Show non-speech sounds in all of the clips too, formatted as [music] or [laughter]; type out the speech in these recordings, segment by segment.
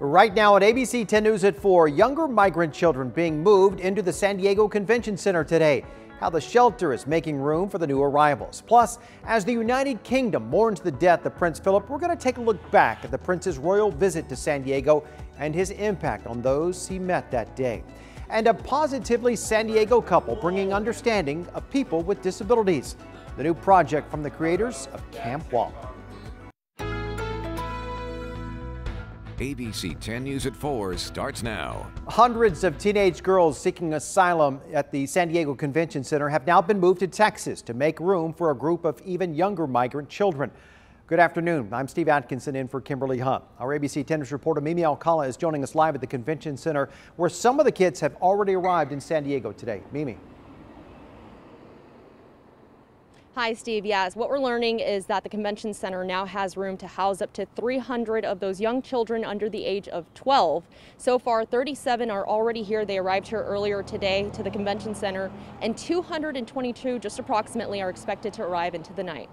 Right now at ABC 10 News at 4, younger migrant children being moved into the San Diego Convention Center today. How the shelter is making room for the new arrivals. Plus, as the United Kingdom mourns the death of Prince Philip, we're going to take a look back at the prince's royal visit to San Diego and his impact on those he met that day. And a positively San Diego couple bringing understanding of people with disabilities. The new project from the creators of Camp Wall. ABC 10 News at 4 starts now. Hundreds of teenage girls seeking asylum at the San Diego Convention Center have now been moved to Texas to make room for a group of even younger migrant children. Good afternoon. I'm Steve Atkinson in for Kimberly Hunt. Our ABC 10 News reporter Mimi Alcala is joining us live at the Convention Center where some of the kids have already arrived in San Diego today. Mimi. Hi, Steve. Yes, what we're learning is that the convention center now has room to house up to 300 of those young children under the age of 12. So far, 37 are already here. They arrived here earlier today to the convention center, and 222, just approximately, are expected to arrive into the night.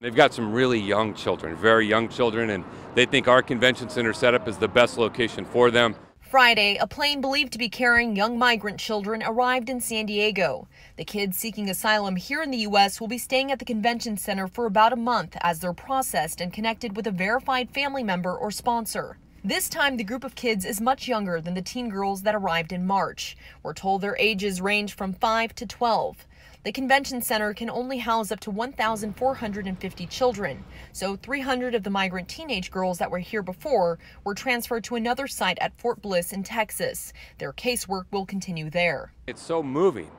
They've got some really young children, very young children, and they think our convention center setup is the best location for them. Friday, a plane believed to be carrying young migrant children arrived in San Diego. The kids seeking asylum here in the U.S. will be staying at the convention center for about a month as they're processed and connected with a verified family member or sponsor. This time, the group of kids is much younger than the teen girls that arrived in March. We're told their ages range from 5 to 12. The convention center can only house up to 1,450 children, so 300 of the migrant teenage girls that were here before were transferred to another site at Fort Bliss in Texas. Their casework will continue there. It's so moving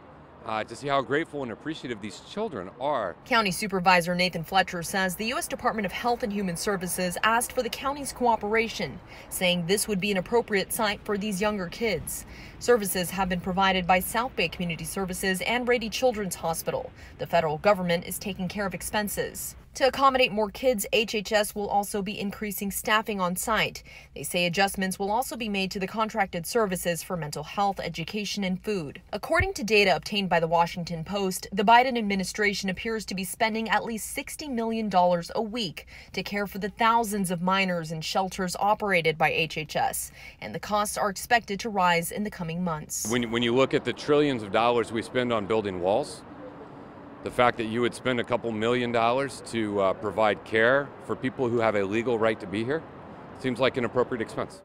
uh, to see how grateful and appreciative these children are. County Supervisor Nathan Fletcher says the U.S. Department of Health and Human Services asked for the county's cooperation, saying this would be an appropriate site for these younger kids. Services have been provided by South Bay Community Services and Rady Children's Hospital. The federal government is taking care of expenses. To accommodate more kids, HHS will also be increasing staffing on site. They say adjustments will also be made to the contracted services for mental health, education, and food. According to data obtained by the Washington Post, the Biden administration appears to be spending at least $60 million a week to care for the thousands of minors in shelters operated by HHS, and the costs are expected to rise in the coming months. When, when you look at the trillions of dollars we spend on building walls, the fact that you would spend a couple million dollars to uh, provide care for people who have a legal right to be here seems like an appropriate expense.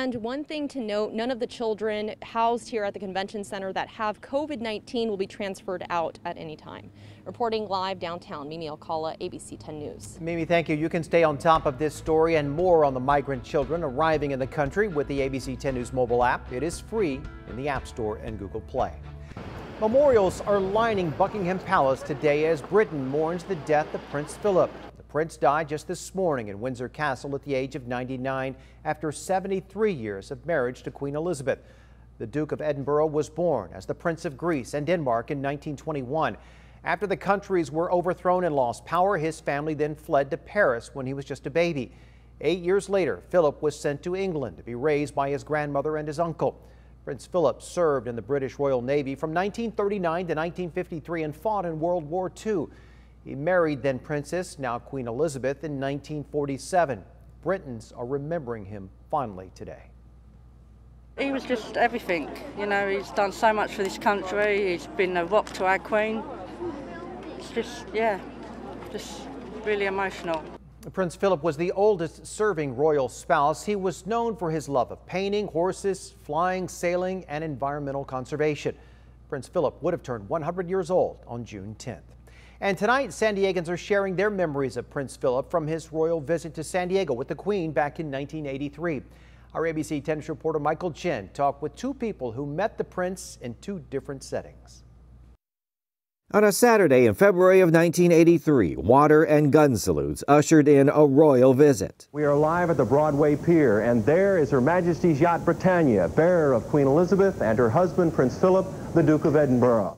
And one thing to note, none of the children housed here at the convention center that have COVID-19 will be transferred out at any time. Reporting live downtown, Mimi Alcala, ABC 10 News. Mimi, thank you. You can stay on top of this story and more on the migrant children arriving in the country with the ABC 10 News mobile app. It is free in the App Store and Google Play. Memorials are lining Buckingham Palace today as Britain mourns the death of Prince Philip. Prince died just this morning in Windsor Castle at the age of 99 after 73 years of marriage to Queen Elizabeth. The Duke of Edinburgh was born as the Prince of Greece and Denmark in 1921. After the countries were overthrown and lost power, his family then fled to Paris when he was just a baby. Eight years later, Philip was sent to England to be raised by his grandmother and his uncle. Prince Philip served in the British Royal Navy from 1939 to 1953 and fought in World War II. He married then Princess, now Queen Elizabeth, in 1947. Britons are remembering him fondly today. He was just everything, you know, he's done so much for this country, he's been a rock to our Queen. It's just, yeah, just really emotional. Prince Philip was the oldest serving royal spouse. He was known for his love of painting, horses, flying, sailing, and environmental conservation. Prince Philip would have turned 100 years old on June 10th. And tonight, San Diegans are sharing their memories of Prince Philip from his royal visit to San Diego with the Queen back in 1983. Our ABC 10 reporter Michael Chen talked with two people who met the prince in two different settings. On a Saturday in February of 1983, water and gun salutes ushered in a royal visit. We are live at the Broadway Pier, and there is Her Majesty's Yacht Britannia, bearer of Queen Elizabeth and her husband, Prince Philip, the Duke of Edinburgh.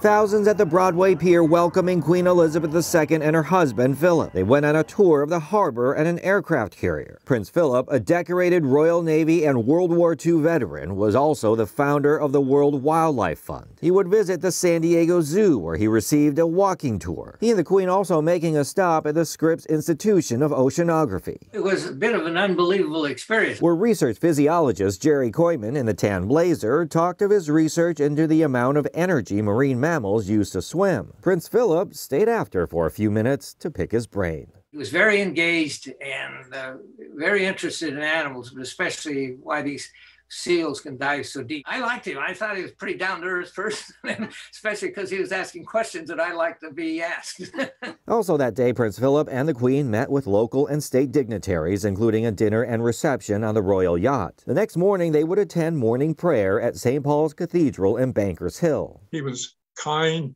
Thousands at the Broadway Pier welcoming Queen Elizabeth II and her husband Philip. They went on a tour of the harbor and an aircraft carrier. Prince Philip, a decorated Royal Navy and World War II veteran, was also the founder of the World Wildlife Fund. He would visit the San Diego Zoo where he received a walking tour. He and the Queen also making a stop at the Scripps Institution of Oceanography. It was a bit of an unbelievable experience. Where research physiologist Jerry Kooyman in the Tan Blazer talked of his research into the amount of energy marine mammals use to swim. Prince Philip stayed after for a few minutes to pick his brain. He was very engaged and uh, very interested in animals, but especially why these seals can dive so deep. I liked him. I thought he was pretty down to earth [laughs] person, especially because he was asking questions that I like to be asked. [laughs] also that day, Prince Philip and the Queen met with local and state dignitaries, including a dinner and reception on the royal yacht. The next morning, they would attend morning prayer at St. Paul's Cathedral in Bankers Hill. He was kind,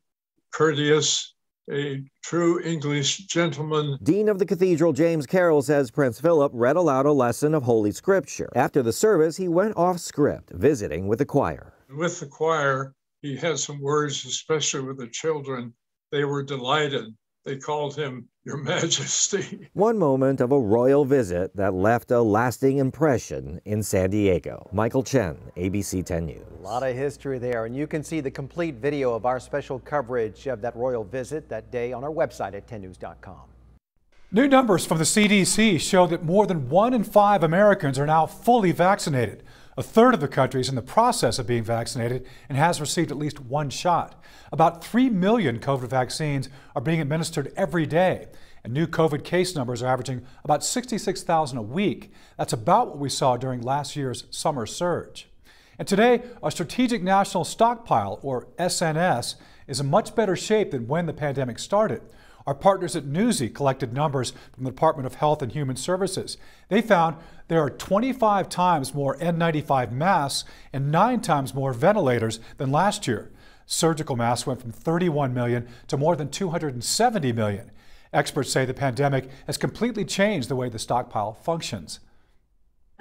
courteous, a true English gentleman. Dean of the Cathedral James Carroll says Prince Philip read aloud a lesson of Holy Scripture. After the service, he went off script, visiting with the choir. With the choir, he had some words, especially with the children. They were delighted. They called him Your Majesty. [laughs] One moment of a royal visit that left a lasting impression in San Diego. Michael Chen, ABC 10 News. A lot of history there, and you can see the complete video of our special coverage of that royal visit that day on our website at 10news.com. New numbers from the CDC show that more than one in five Americans are now fully vaccinated. A third of the country is in the process of being vaccinated and has received at least one shot. About 3 million COVID vaccines are being administered every day, and new COVID case numbers are averaging about 66,000 a week. That's about what we saw during last year's summer surge. And today, a strategic national stockpile, or SNS, is in much better shape than when the pandemic started. Our partners at Newsy collected numbers from the Department of Health and Human Services. They found there are 25 times more N95 masks and nine times more ventilators than last year. Surgical masks went from 31 million to more than 270 million. Experts say the pandemic has completely changed the way the stockpile functions.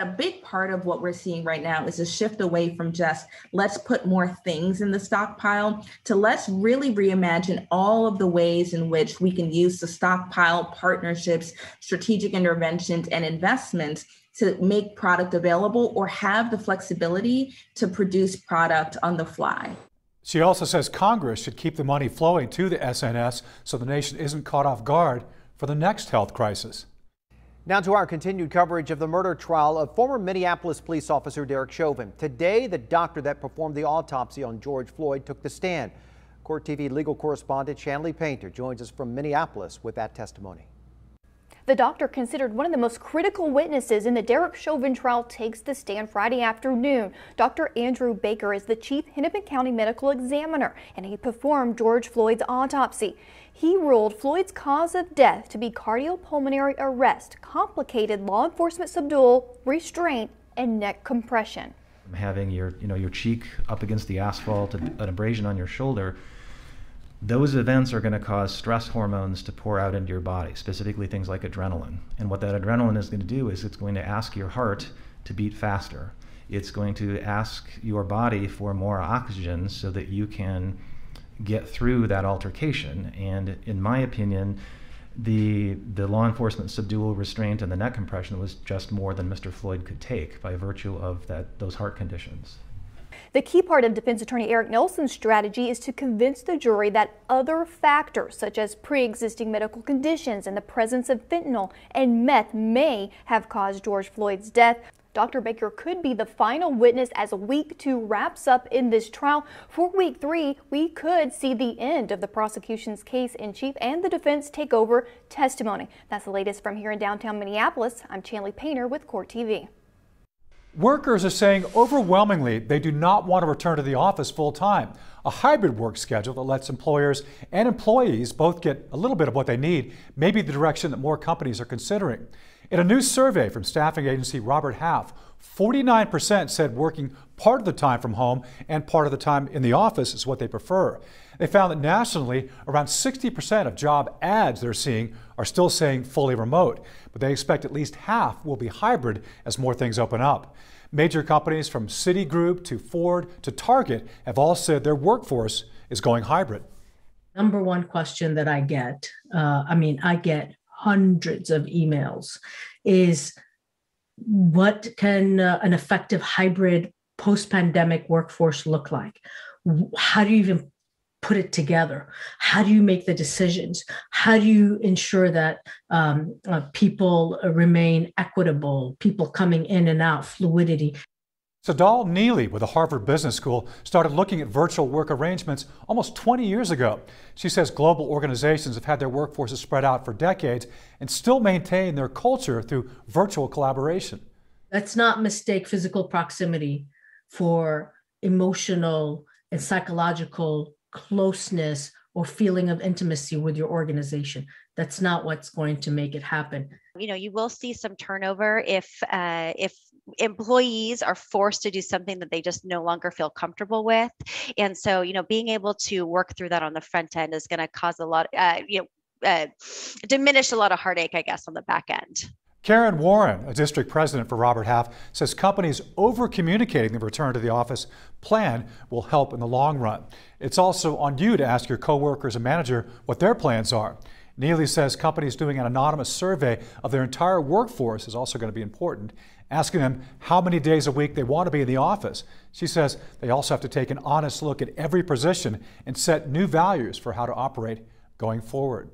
A big part of what we're seeing right now is a shift away from just let's put more things in the stockpile to let's really reimagine all of the ways in which we can use the stockpile, partnerships, strategic interventions, and investments to make product available or have the flexibility to produce product on the fly. She also says Congress should keep the money flowing to the SNS so the nation isn't caught off guard for the next health crisis. Now to our continued coverage of the murder trial of former Minneapolis police officer Derek Chauvin. Today, the doctor that performed the autopsy on George Floyd took the stand. Court TV legal correspondent Chanley Painter joins us from Minneapolis with that testimony. The doctor, considered one of the most critical witnesses in the Derek Chauvin trial, takes the stand Friday afternoon. Dr. Andrew Baker is the chief Hennepin County medical examiner, and he performed George Floyd's autopsy. He ruled Floyd's cause of death to be cardiopulmonary arrest, complicated law enforcement subdual, restraint, and neck compression. Having your, you know, your cheek up against the asphalt, an abrasion on your shoulder, those events are going to cause stress hormones to pour out into your body, specifically things like adrenaline. And what that adrenaline is going to do is it's going to ask your heart to beat faster. It's going to ask your body for more oxygen so that you can get through that altercation. And in my opinion, the the law enforcement subdual restraint and the neck compression was just more than Mr. Floyd could take by virtue of that those heart conditions. The key part of defense attorney Eric Nelson's strategy is to convince the jury that other factors such as pre-existing medical conditions and the presence of fentanyl and meth may have caused George Floyd's death. Dr. Baker could be the final witness as week two wraps up in this trial. For week three, we could see the end of the prosecution's case in chief and the defense take over testimony. That's the latest from here in downtown Minneapolis. I'm Chanley Painter with Court TV. Workers are saying overwhelmingly they do not want to return to the office full time. A hybrid work schedule that lets employers and employees both get a little bit of what they need may be the direction that more companies are considering. In a new survey from staffing agency Robert Half, 49% said working part of the time from home and part of the time in the office is what they prefer. They found that nationally, around 60% of job ads they're seeing are still saying fully remote, but they expect at least half will be hybrid as more things open up. Major companies from Citigroup to Ford to Target have all said their workforce is going hybrid. Number one question that I get, uh, I mean, I get hundreds of emails, is what can uh, an effective hybrid post pandemic workforce look like? How do you even put it together? How do you make the decisions? How do you ensure that um, uh, people remain equitable, people coming in and out, fluidity? Tsedal Neeley with the Harvard Business School started looking at virtual work arrangements almost 20 years ago. She says global organizations have had their workforces spread out for decades and still maintain their culture through virtual collaboration. Let's not mistake physical proximity for emotional and psychological closeness or feeling of intimacy with your organization. That's not what's going to make it happen. You know, you will see some turnover if uh, if employees are forced to do something that they just no longer feel comfortable with, and so you know, being able to work through that on the front end is going to cause a lot, uh, you know, uh, diminish a lot of heartache, I guess, on the back end. Karen Warren, a district president for Robert Half, says companies over communicating the return to the office plan will help in the long run. It's also on you to ask your coworkers and manager what their plans are. Neeley says companies doing an anonymous survey of their entire workforce is also going to be important, asking them how many days a week they want to be in the office. She says they also have to take an honest look at every position and set new values for how to operate going forward.